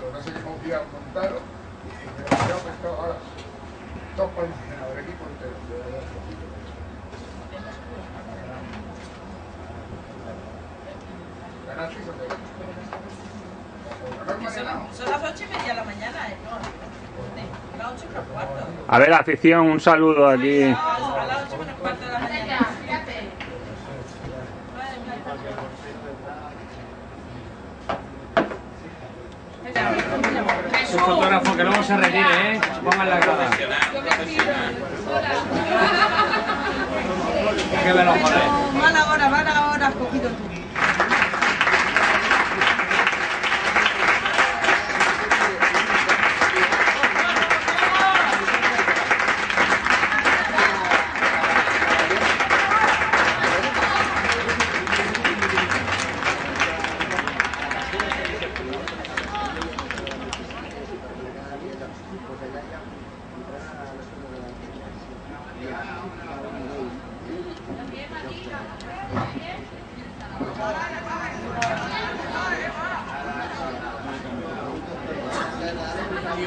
pero no sé qué movida montaron. Y me lo había puesto ahora. Dos del equipo entero. Ganar Son, las ocho y media de la mañana, ¿eh? No, las ocho menos cuarto. A ver, afición, un saludo aquí. No, a las ocho menos cuarto de la mañana. Es un luego se retire, ¿eh? Pongan la cara. Que me lo joder. Mala hora, mala hora has cogido tú.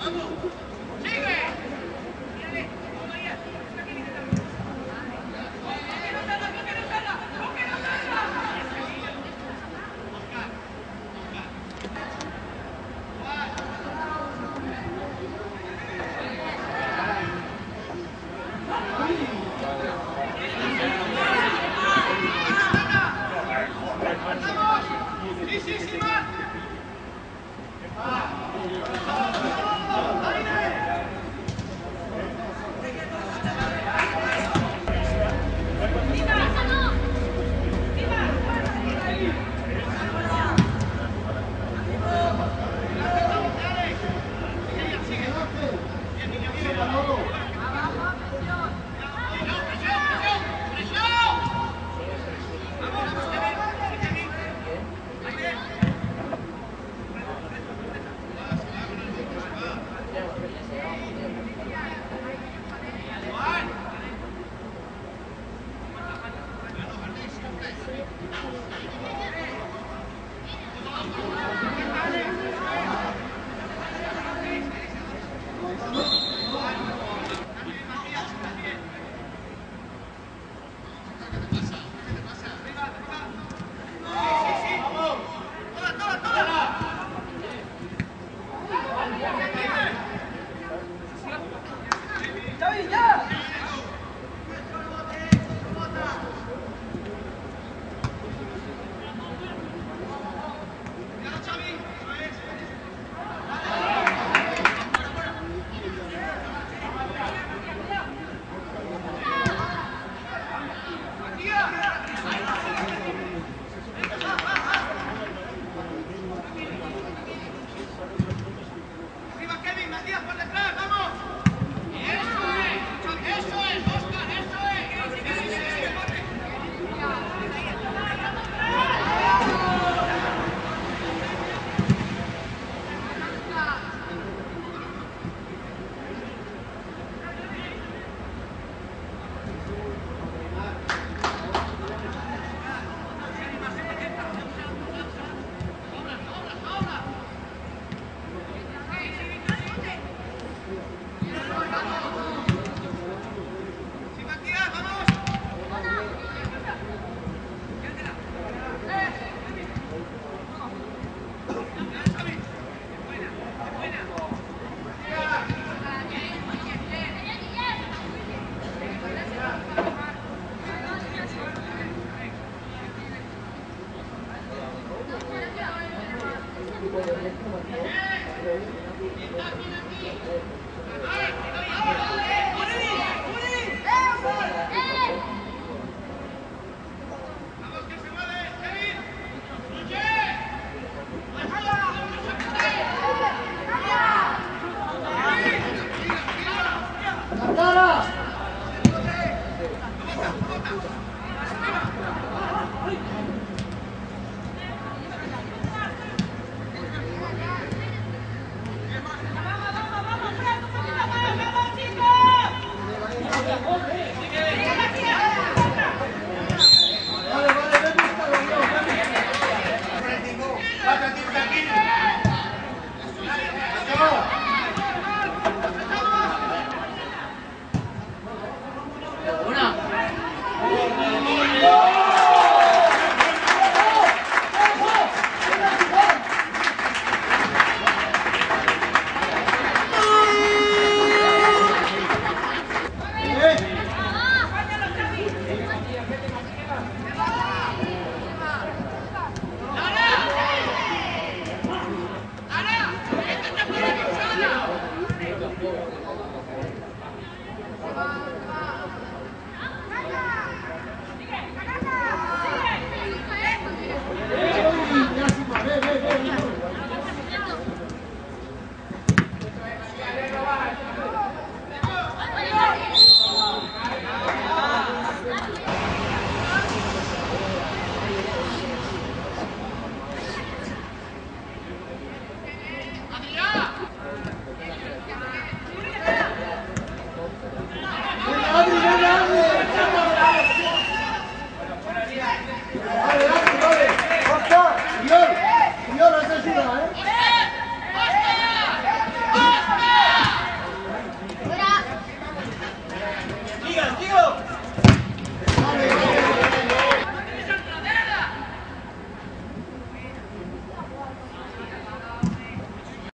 上手! Yeah.